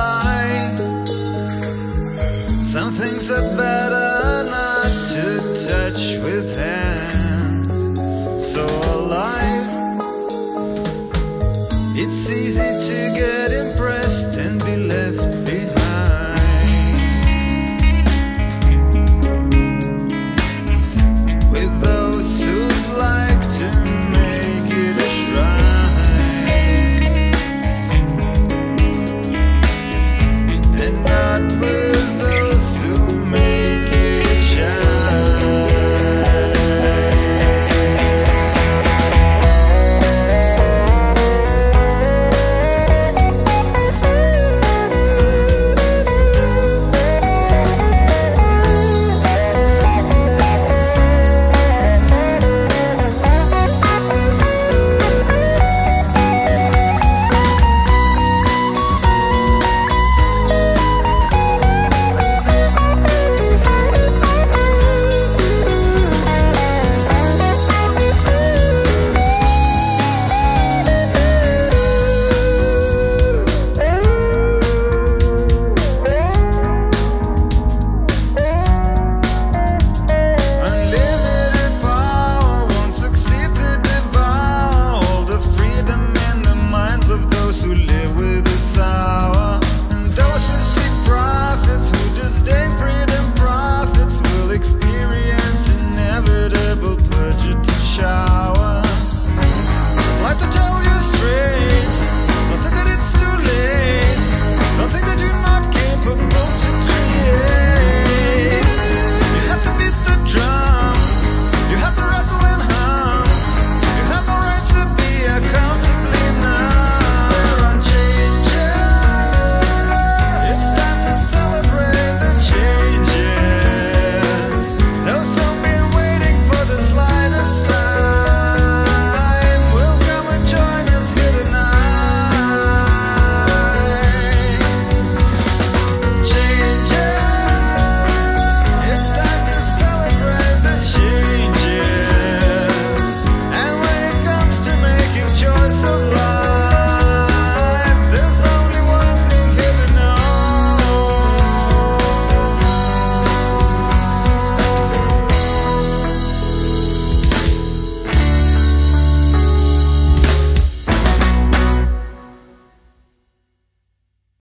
lie. Some things are better not to touch with hands. So alive, it's easy to get.